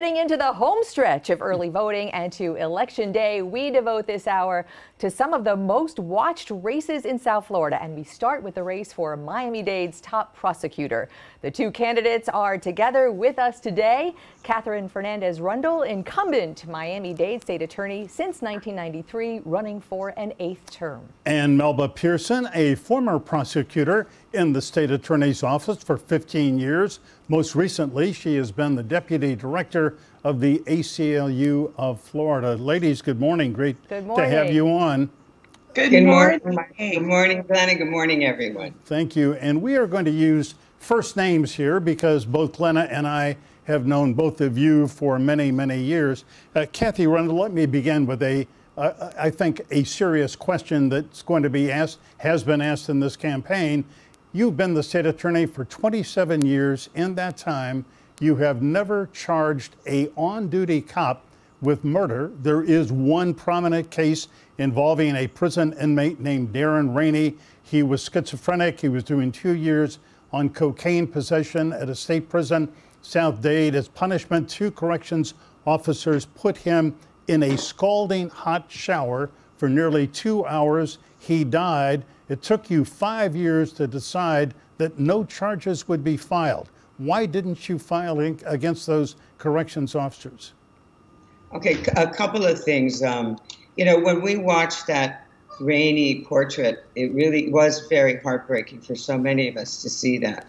Heading into the home stretch of early voting and to Election Day, we devote this hour to some of the most watched races in South Florida. And we start with the race for Miami Dade's top prosecutor. The two candidates are together with us today. Katherine Fernandez Rundle, incumbent Miami Dade state attorney since 1993, running for an eighth term. And Melba Pearson, a former prosecutor in the state attorney's office for 15 years. Most recently, she has been the deputy director of the ACLU of Florida. Ladies, good morning. Great good morning. to have you on. Good, good morning. morning. Good morning, Glenna. Good morning, everyone. Thank you. And we are going to use first names here because both Glenna and I have known both of you for many, many years. Uh, Kathy Rundle, let me begin with a, uh, I think, a serious question that's going to be asked, has been asked in this campaign. You've been the state attorney for 27 years. In that time, you have never charged a on-duty cop with murder. There is one prominent case involving a prison inmate named Darren Rainey. He was schizophrenic. He was doing two years on cocaine possession at a state prison, South Dade. As punishment, two corrections officers put him in a scalding hot shower for nearly two hours. He died. It took you five years to decide that no charges would be filed. Why didn't you file against those corrections officers? Okay, a couple of things. Um, you know, when we watched that Rainey portrait, it really was very heartbreaking for so many of us to see that.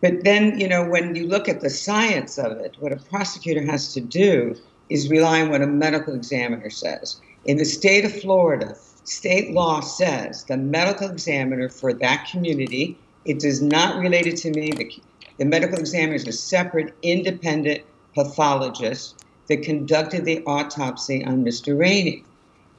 But then, you know, when you look at the science of it, what a prosecutor has to do is rely on what a medical examiner says. In the state of Florida, state law says the medical examiner for that community, it is not related to me. The, the medical examiner is a separate, independent pathologist that conducted the autopsy on Mr. Rainey.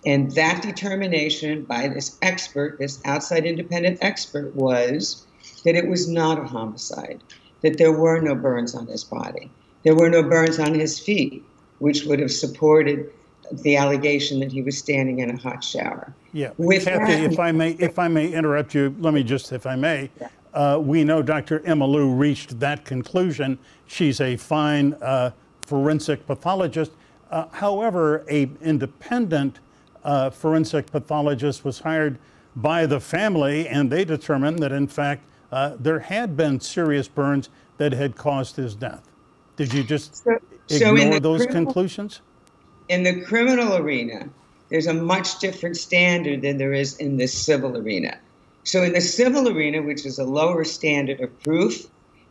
And that determination by this expert, this outside independent expert, was that it was not a homicide, that there were no burns on his body, there were no burns on his feet, which would have supported the allegation that he was standing in a hot shower. Yeah, With Kathy, that, if I may, if I may interrupt you, let me just, if I may. Yeah. Uh, we know Dr. Emma Lew reached that conclusion. She's a fine uh, forensic pathologist. Uh, however, a independent uh, forensic pathologist was hired by the family, and they determined that, in fact, uh, there had been serious burns that had caused his death. Did you just so, ignore so those criminal, conclusions? In the criminal arena, there's a much different standard than there is in the civil arena. So in the civil arena, which is a lower standard of proof,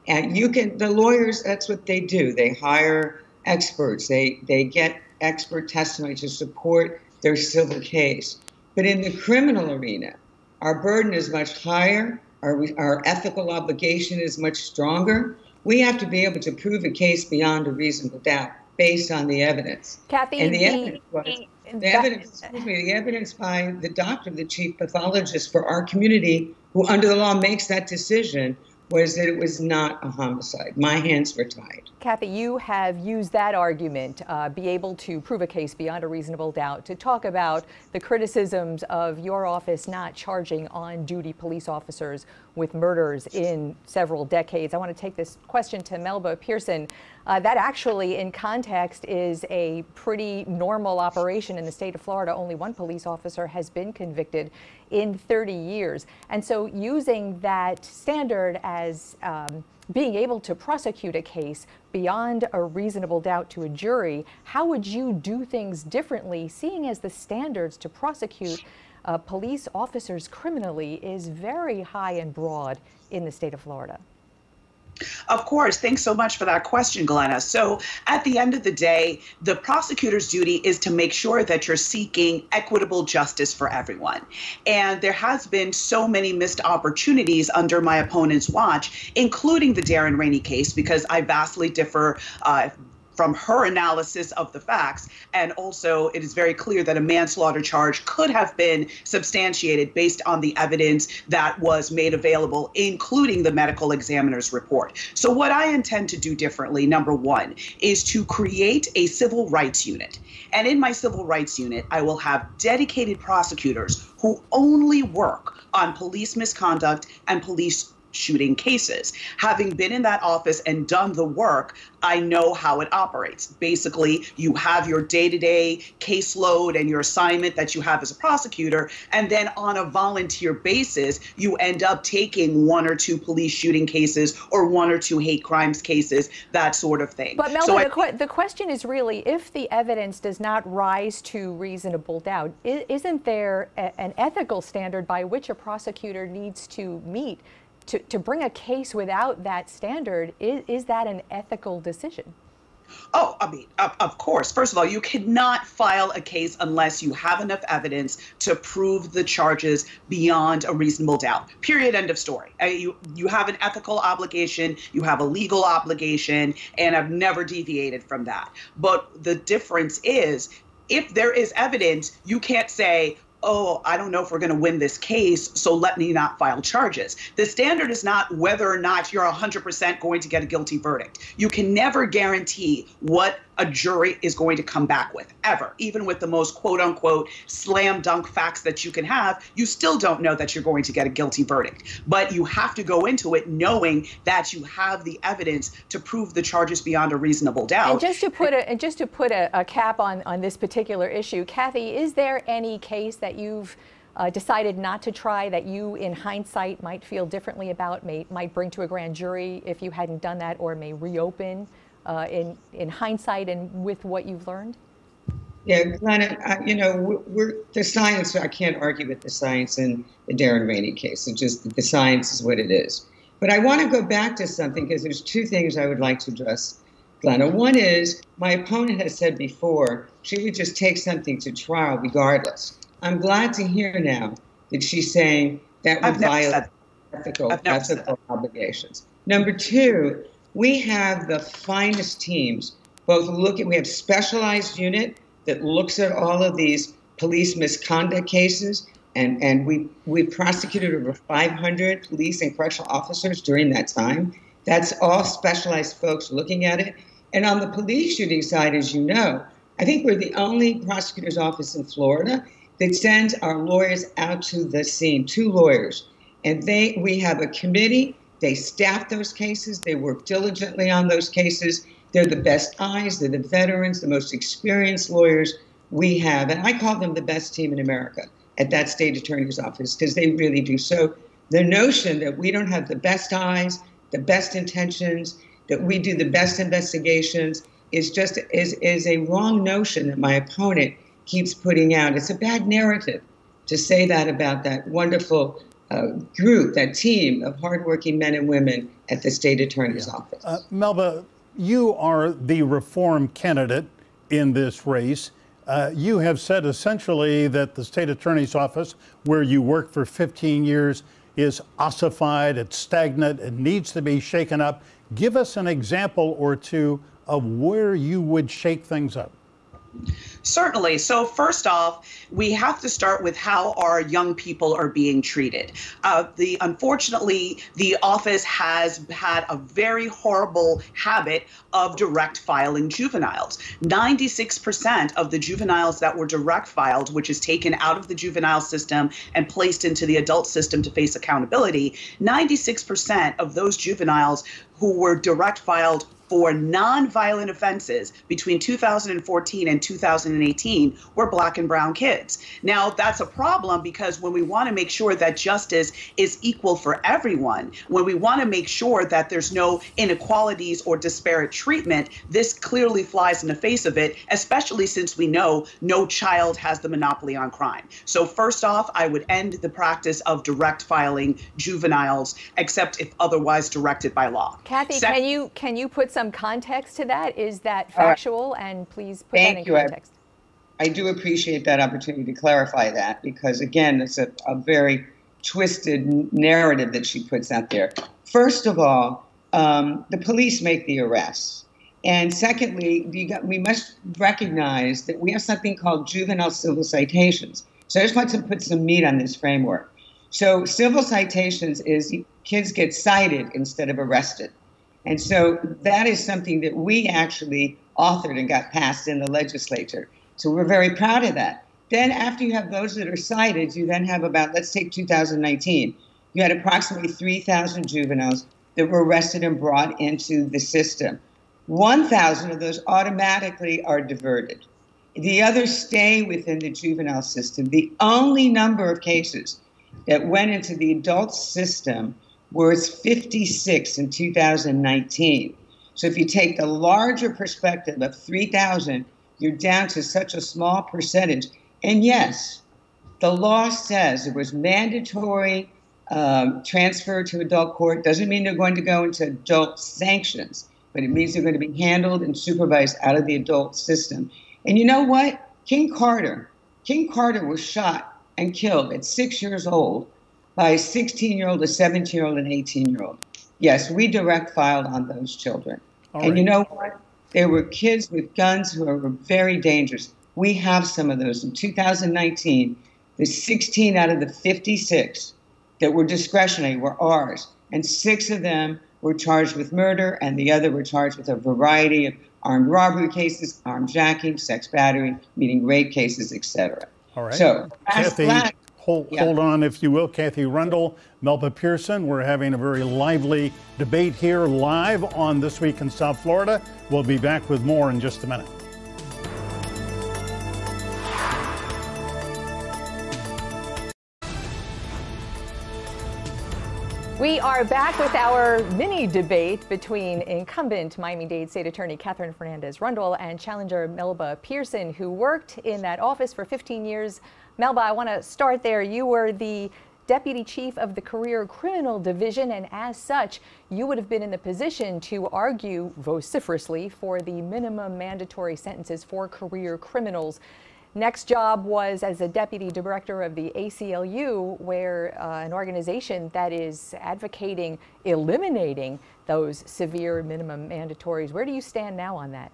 and you can the lawyers that's what they do. They hire experts. They they get expert testimony to support their civil case. But in the criminal arena, our burden is much higher. Our, our ethical obligation is much stronger. We have to be able to prove a case beyond a reasonable doubt based on the evidence. Kathy, and the, the evidence was, the evidence, excuse me, the evidence by the doctor, the chief pathologist for our community, who under the law makes that decision, was that it was not a homicide. My hands were tied. Kathy, you have used that argument, uh, be able to prove a case beyond a reasonable doubt, to talk about the criticisms of your office not charging on duty police officers with murders in several decades. I want to take this question to Melba Pearson. Uh, that actually, in context, is a pretty normal operation in the state of Florida. Only one police officer has been convicted in 30 years. And so using that standard as um, being able to prosecute a case beyond a reasonable doubt to a jury, how would you do things differently, seeing as the standards to prosecute uh, police officers criminally is very high and broad in the state of Florida? Of course. Thanks so much for that question, Glenna. So, at the end of the day, the prosecutor's duty is to make sure that you're seeking equitable justice for everyone. And there has been so many missed opportunities under my opponent's watch, including the Darren Rainey case, because I vastly differ uh, from her analysis of the facts. And also, it is very clear that a manslaughter charge could have been substantiated based on the evidence that was made available, including the medical examiner's report. So, what I intend to do differently, number one, is to create a civil rights unit. And in my civil rights unit, I will have dedicated prosecutors who only work on police misconduct and police shooting cases. Having been in that office and done the work, I know how it operates. Basically, you have your day to day caseload and your assignment that you have as a prosecutor. And then on a volunteer basis, you end up taking one or two police shooting cases or one or two hate crimes cases, that sort of thing. But Melba, so the, I, the question is really if the evidence does not rise to reasonable doubt, isn't there a, an ethical standard by which a prosecutor needs to meet to, to bring a case without that standard, is, is that an ethical decision? Oh, I mean, of, of, course. First of all, you cannot file a case unless you have enough evidence to prove the charges beyond a reasonable doubt. Period. End of story. Uh, you you have an ethical obligation, you have a legal obligation, and I've never deviated from that. But the difference is, if there is evidence, you can't say, oh, I don't know if we're going to win this case, so let me not file charges. The standard is not whether or not you're 100% going to get a guilty verdict. You can never guarantee what a jury is going to come back with ever. Even with the most quote unquote slam dunk facts that you can have you still don't know that you're going to get a guilty verdict. But you have to go into it knowing that you have the evidence to prove the charges beyond a reasonable doubt. And just to put a and just to put a, a cap on on this particular issue kathy is there any case that you've uh, decided not to try that you, in hindsight, might feel differently about, may, might bring to a grand jury if you hadn't done that, or may reopen uh, in, in hindsight and with what you've learned? Yeah, Glenna, uh, you know, we're, we're, the science, I can't argue with the science in the Darren Rainey case. It's just the science is what it is. But I want to go back to something because there's two things I would like to address, Glenna. One is my opponent has said before she would just take something to trial regardless. I'm glad to hear now that she's saying that would violate ethical, ethical obligations. Number two, we have the finest teams. Both looking, we have specialized unit that looks at all of these police misconduct cases, and and we we prosecuted over 500 police and correctional officers during that time. That's all specialized folks looking at it. And on the police shooting side, as you know, I think we're the only prosecutor's office in Florida that sends our lawyers out to the scene, two lawyers. And they we have a committee they staff those cases, they work diligently on those cases. They're the best eyes, they're the veterans, the most experienced lawyers we have. And I call them the best team in America at that state attorney's office because they really do. So the notion that we don't have the best eyes, the best intentions, that we do the best investigations is just is is a wrong notion that my opponent keeps putting out. It's a bad narrative to say that about that wonderful uh, group, that team of hardworking men and women at the state attorney's yeah. office. Uh, Melba, you are the reform candidate in this race. Uh, you have said essentially that the state attorney's office, where you worked for 15 years, is ossified, it's stagnant, it needs to be shaken up. Give us an example or two of where you would shake things up. Certainly. So, first off, we have to start with how our young people are being treated. Uh, the unfortunately, the office has had a very horrible habit of direct filing juveniles. 96% of the juveniles that were direct filed, which is taken out of the juvenile system and placed into the adult system to face accountability, 96% of those juveniles who were direct filed for nonviolent offenses between 2014 and 2018 were black and brown kids. Now, that's a problem because when we want to make sure that justice is equal for everyone, when we want to make sure that there's no inequalities or disparate treatment, this clearly flies in the face of it, especially since we know no child has the monopoly on crime. So, first off, I would end the practice of direct filing juveniles, except if otherwise directed by law. Kathy, can you can you put some some context to that? Is that factual? And please put that in you. context. I, I, do appreciate that opportunity to clarify that because, again, it's a, a very twisted narrative that she puts out there. First of all, um, the police make the arrests. And secondly, we, got, we must recognize that we have something called juvenile civil citations. So I just want to put some meat on this framework. So civil citations is kids get cited instead of arrested. And so that is something that we actually authored and got passed in the legislature. So we're very proud of that. Then, after you have those that are cited, you then have about, let's take 2019, you had approximately 3,000 juveniles that were arrested and brought into the system. 1,000 of those automatically are diverted. The others stay within the juvenile system. The only number of cases that went into the adult system was 56 in 2019. So if you take the larger perspective of 3,000, you're down to such a small percentage. And yes, the law says it was mandatory um, transfer to adult court. Doesn't mean they're going to go into adult sanctions, but it means they're going to be handled and supervised out of the adult system. And you know what? King Carter, King Carter was shot and killed at six years old by a 16 year old, a 17 year old, and 18 year old. Yes, we direct filed on those children. All and right. you know what? There were kids with guns who were very dangerous. We have some of those. In 2019, the 16 out of the 56 that were discretionary were ours, and six of them were charged with murder, and the other were charged with a variety of armed robbery cases, armed jacking, sex battery, meaning rape cases, etc. All right. So, Kathy, last, hold, yeah. hold on, if you will. Kathy Rundle, Melba Pearson, we're having a very lively debate here live on This Week in South Florida. We'll be back with more in just a minute. We are back with our mini debate between incumbent Miami-Dade State Attorney Katherine Fernandez Rundle and challenger Melba Pearson, who worked in that office for 15 years. Melba, I want to start there. You were the deputy chief of the career criminal division, and as such, you would have been in the position to argue vociferously for the minimum mandatory sentences for career criminals. Next job was as a deputy director of the ACLU, where uh, an organization that is advocating eliminating those severe minimum mandatories. Where do you stand now on that?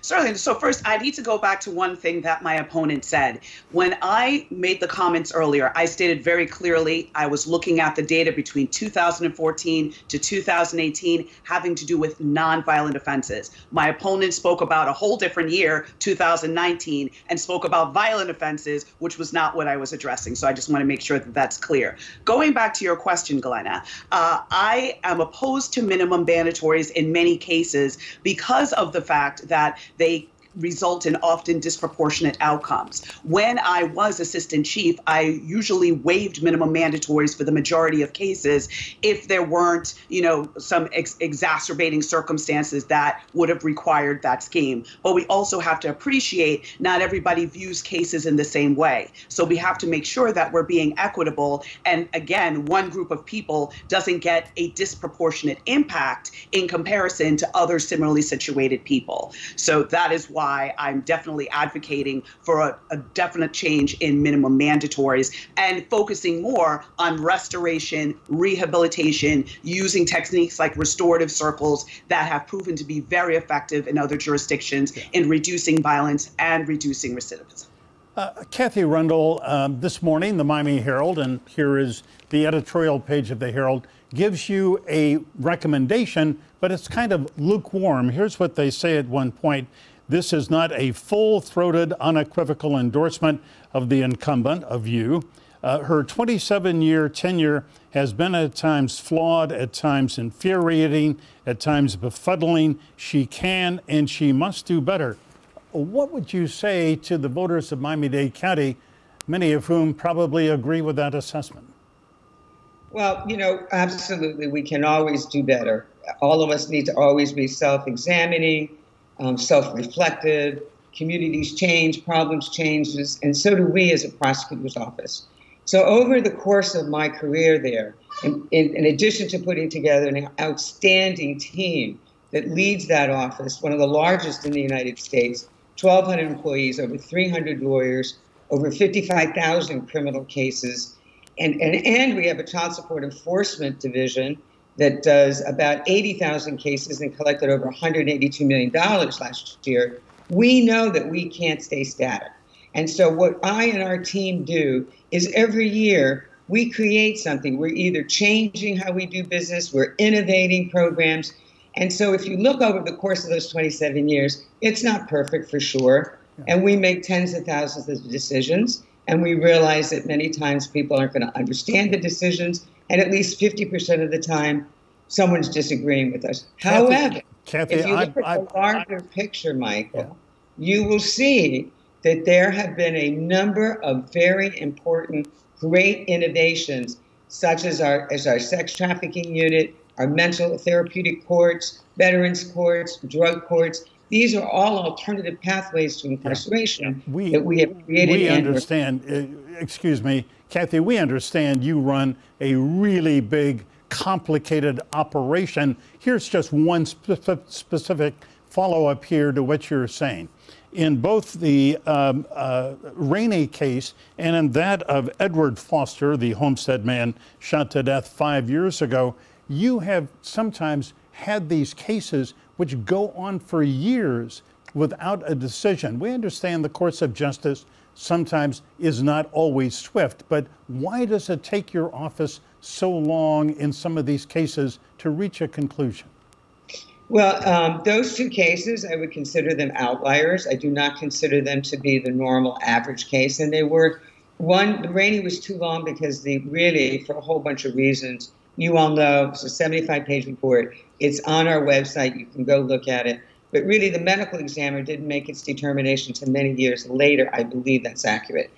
Certainly. So first, I need to go back to one thing that my opponent said. When I made the comments earlier, I stated very clearly I was looking at the data between 2014 to 2018 having to do with nonviolent offenses. My opponent spoke about a whole different year, 2019, and spoke about violent offenses, which was not what I was addressing. So I just want to make sure that that's clear. Going back to your question, Glenna, uh, I am opposed to minimum mandatories in many cases because of the fact that that they result in often disproportionate outcomes. When I was assistant chief, I usually waived minimum mandatories for the majority of cases if there weren't, you know, some ex- exacerbating circumstances that would have required that scheme. But we also have to appreciate not everybody views cases in the same way. So we have to make sure that we're being equitable. And again, one group of people doesn't get a disproportionate impact in comparison to other similarly situated people. So that is why why I'm definitely advocating for a, a definite change in minimum mandatories and focusing more on restoration, rehabilitation, using techniques like restorative circles that have proven to be very effective in other jurisdictions yeah. in reducing violence and reducing recidivism. Uh, Kathy Rundle, um, this morning, the Miami Herald, and here is the editorial page of the Herald, gives you a recommendation, but it's kind of lukewarm. Here's what they say at one point this is not a full throated, unequivocal endorsement of the incumbent, of you. Uh, her 27 year tenure has been at times flawed, at times infuriating, at times befuddling. She can and she must do better. What would you say to the voters of Miami Dade County, many of whom probably agree with that assessment? Well, you know, absolutely, we can always do better. All of us need to always be self examining um, self-reflective. Communities change, problems changes, and so do we as a prosecutor's office. So over the course of my career there, in, in, in addition to putting together an outstanding team that leads that office, one of the largest in the United States, 1,200 employees, over 300 lawyers, over 55,000 criminal cases, and, and, and we have a child support enforcement division that does about 80,000 cases and collected over $182 million last year, we know that we can't stay static. And so, what I and our team do is every year we create something. We're either changing how we do business, we're innovating programs. And so, if you look over the course of those 27 years, it's not perfect for sure. And we make tens of thousands of decisions. and we realize that many times people aren't going to understand the decisions, and at least 50% of the time, someone's disagreeing with us. Kathy, However, Kathy, if you I- look at I- the larger picture, Michael, Yeah. you will see that there have been a number of very important, great innovations, such as our as our sex trafficking unit, our mental therapeutic courts, veterans courts, drug courts. These are all alternative pathways to incarceration We, that we have created. we understand, uh, excuse me, Kathy, we understand you run a really big, complicated operation. Here's just one spe- specific follow up here to what you're saying. In both the um, uh, Rainey case and in that of Edward Foster, the Homestead man shot to death five years ago, you have sometimes had these cases which go on for years without a decision. We understand the courts of justice sometimes is not always swift, but why does it take your office so long in some of these cases to reach a conclusion? Well, um, those two cases, I would consider them outliers. I do not consider them to be the normal average case. And they were one, the Rainey was too long because the really, for a whole bunch of reasons, you all know it's a 75 page report. It's on our website. You can go look at it. But really, the medical examiner didn't make its determination until many years later. I believe that's accurate.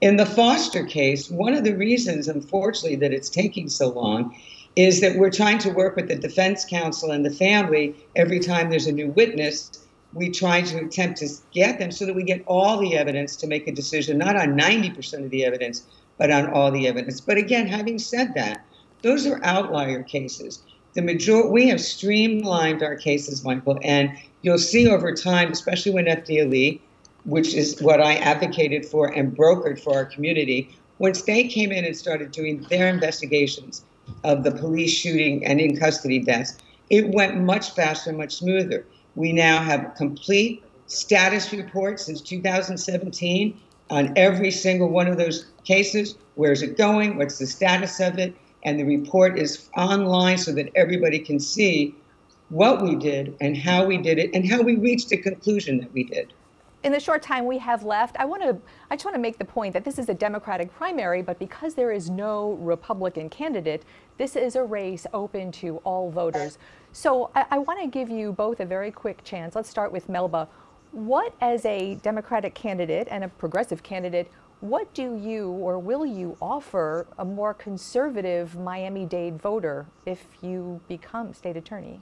In the Foster case, one of the reasons, unfortunately, that it's taking so long is that we're trying to work with the defense counsel and the family every time there's a new witness. We try to attempt to get them so that we get all the evidence to make a decision, not on 90% of the evidence, but on all the evidence. But again, having said that, those are outlier cases. The major we have streamlined our cases, Michael, and you'll see over time, especially when FDLE, which is what I advocated for and brokered for our community, once they came in and started doing their investigations of the police shooting and in custody deaths, it went much faster, much smoother. We now have complete status reports since 2017 on every single one of those cases. Where's it going? What's the status of it? And the report is online so that everybody can see what we did and how we did it and how we reached the conclusion that we did. In the short time we have left, I want to I just want to make the point that this is a Democratic primary, but because there is no Republican candidate, this is a race open to all voters. So I, I want to give you both a very quick chance. Let's start with Melba. What, as a Democratic candidate and a progressive candidate, what do you or will you offer a more conservative Miami-Dade voter if you become state attorney?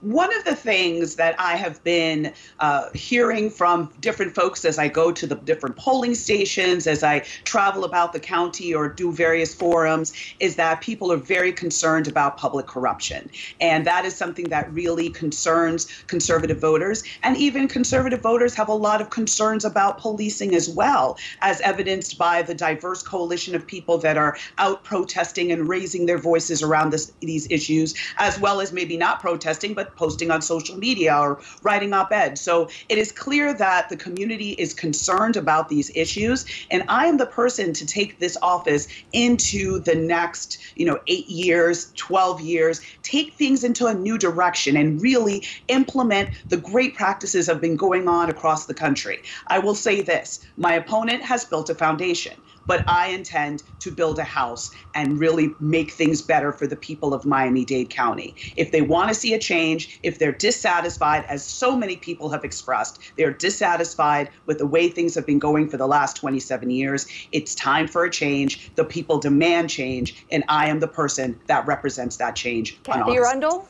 One of the things that I have been uh, hearing from different folks as I go to the different polling stations, as I travel about the county or do various forums, is that people are very concerned about public corruption. And that is something that really concerns conservative voters. And even conservative voters have a lot of concerns about policing as well, as evidenced by the diverse coalition of people that are out protesting and raising their voices around this, these issues, as well as maybe not protesting, but posting on social media or writing op-eds. So it is clear that the community is concerned about these issues, and I am the person to take this office into the next, you know, eight years, 12 years, take things into a new direction and really implement the great practices that have been going on across the country. I will say this, my opponent has built a foundation but I intend to build a house and really make things better for the people of Miami Dade County. If they want to see a change, if they're dissatisfied, as so many people have expressed, they're dissatisfied with the way things have been going for the last 27 years, it's time for a change. The people demand change, and I am the person that represents that change. Kathy Rundle,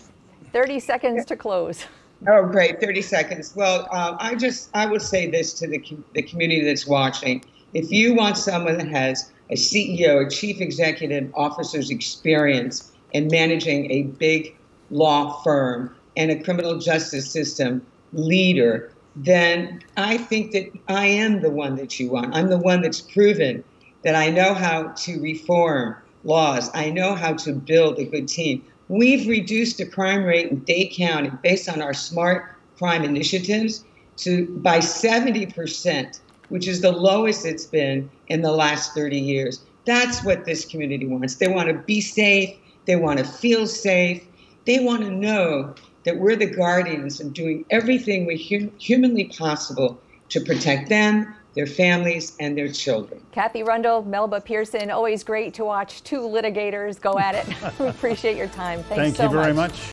30 seconds to close. Oh, great. 30 seconds. Well, um, I just, I would say this to the, com- the community that's watching. If you want someone that has a CEO, a chief executive officer's experience in managing a big law firm and a criminal justice system leader, then I think that I am the one that you want. I'm the one that's proven that I know how to reform laws. I know how to build a good team. We've reduced the crime rate in Dade County based on our smart crime initiatives to by 70%, which is the lowest it's been in the last 30 years. That's what this community wants. They want to be safe, they want to feel safe, they want to know that we're the guardians and doing everything we hum- humanly possible to protect them, their families, and their children. Kathy Rundle, Melba Pearson, always great to watch two litigators go at it. we appreciate your time. Thanks Thank so you very much. much.